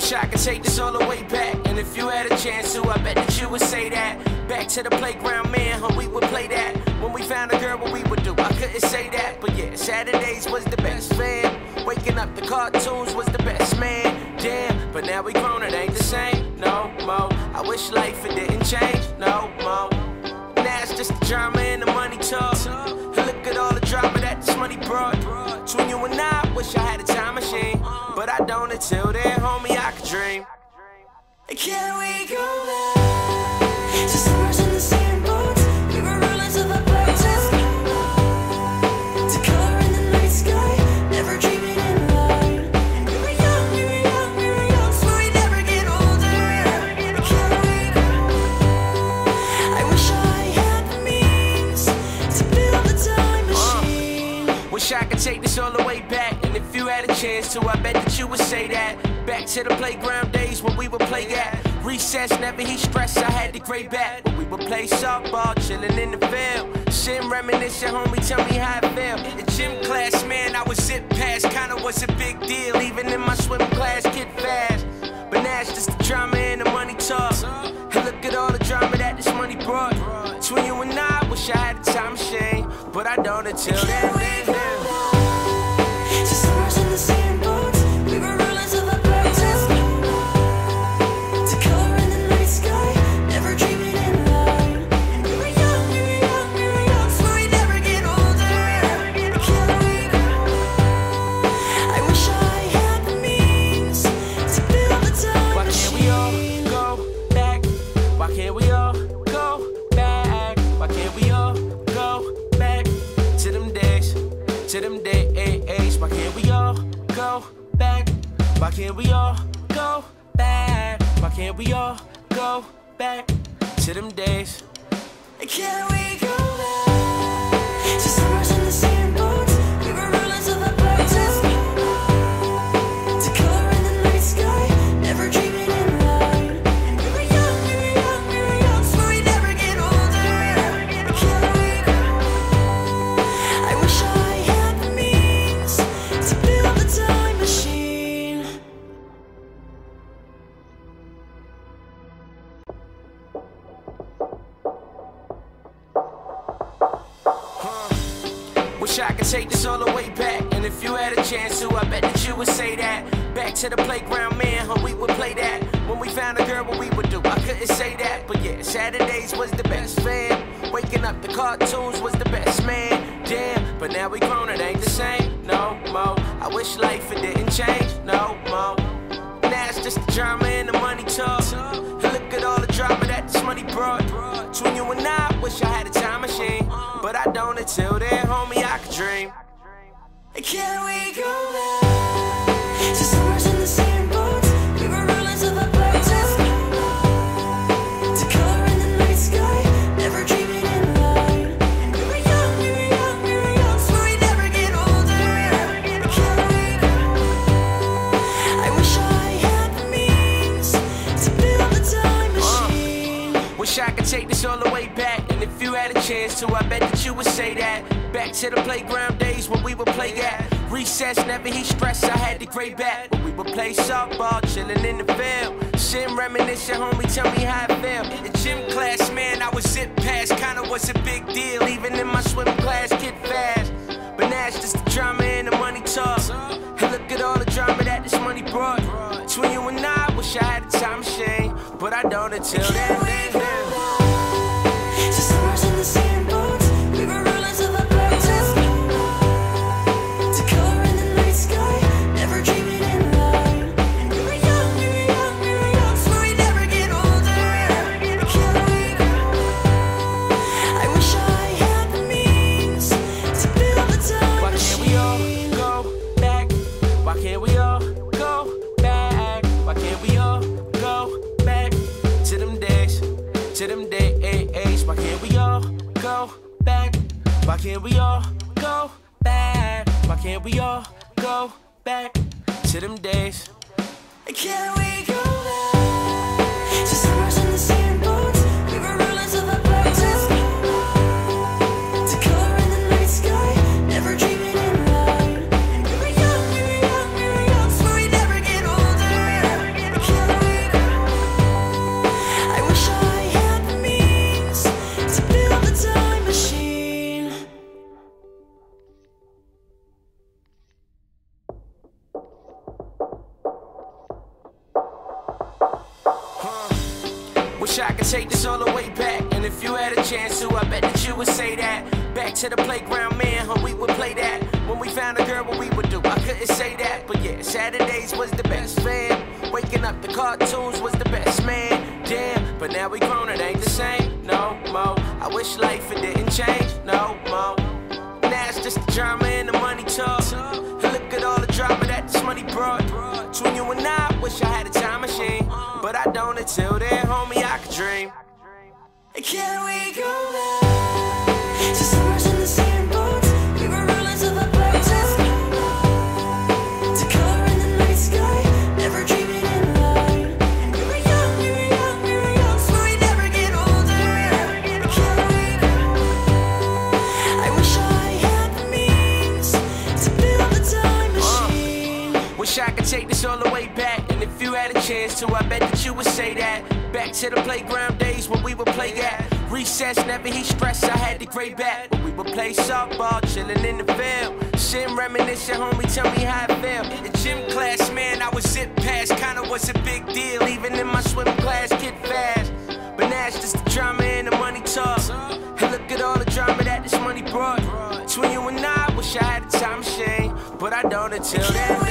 Wish I could take this all the way back. And if you had a chance to, I bet that you would say that. Back to the playground, man, how we would play that. When we found a girl, what we would do, I couldn't say that. But yeah, Saturdays was the best, fam. Waking up, the cartoons was the best, man. Damn, but now we grown, it ain't the same, no more. I wish life it didn't change, no more. Now it's just the drama and the money talk. And look at all the drama that this money brought. Between you and I, wish I had a time machine. But I don't until then, Can we go back Wish I could take this all the way back. And if you had a chance to, I bet that you would say that. Back to the playground days when we would play at. Recess, never he stressed, I had the gray back. When we would play softball, chillin' in the field. Shit reminiscing, homie, tell me how it feel. In gym class, man, I was zip past, kinda was a big deal. Even in my swim class, get fast. But now it's just the drama and the money talk. And look at all the drama that this money brought. Between you and I, wish I had a time machine. But I don't until then, To color in the night sky, never dreaming in line. We were young, we were young, we were young, so we never get older. Can we go? I wish I had the means to build a time Why can't we all go back? Why can't we all go back? Why can't we all go back to them days? To them days. Why can't we all go back? Why can't we all go back? Why can't we all go back to them days? Can we go back to Wish I could take this all the way back. And if you had a chance to, I bet that you would say that. Back to the playground, man, how we would play that. When we found a girl, what we would do, I couldn't say that. But yeah, Saturdays was the best, fam. Waking up, the cartoons was the best, man. Damn, but now we grown, it ain't the same, no more. I wish life it didn't change, no more. Now it's just the drama and the money talk. Until then, homie, I could dream. Can we go back chance to, I bet that you would say that. Back to the playground days when we would play at. Recess, never he stressed, I had the gray back. When we would play softball, chillin' in the field. Shit reminiscing, homie, tell me how it feel. In gym class, man, I was zip past, kinda was a big deal. Even in my swim class, get fast. But now it's just the drama and the money talk. And look at all the drama that this money brought. Between you and I, wish I had a time machine. But I don't until then. To them days. Why can't we all go back? Why can't we all go back? Why can't we all go back to them days? Can we go Wish I could take this all the way back. And if you had a chance to, I bet that you would say that. Back to the playground, man, huh? We would play that. When we found a girl, what we would do. I couldn't say that, but yeah, Saturdays was the best, fam. Waking up, the cartoons was the best, man. Damn, but now we grown, it ain't the same, no more. I wish life it didn't change, no more. Now it's just the drama and the money talk. And look at all the drama that this money brought. Between you and I, wish I had a time machine. But I don't until then, Can we go back to summers in the same? We were rulers of the places. To color in the night sky, never dreaming in line. We were young, we were young, we were young, so we never get older. Can we go? I wish I had the means to build a time uh, machine. Wish I could take this all the way back. And if you had a chance to, I bet that you would say that. Back to the playground days when we would play that. Recess, never he stressed, I had the gray back. When we would play softball, chillin' in the field. Sin reminiscing, homie, tell me how I feel. In gym class, man, I was zip past, kinda was a big deal. Even in my swim class, get fast. But now it's just the drama and the money talk. And look at all the drama that this money brought. Between you and I, wish I had a time machine. But I don't until then.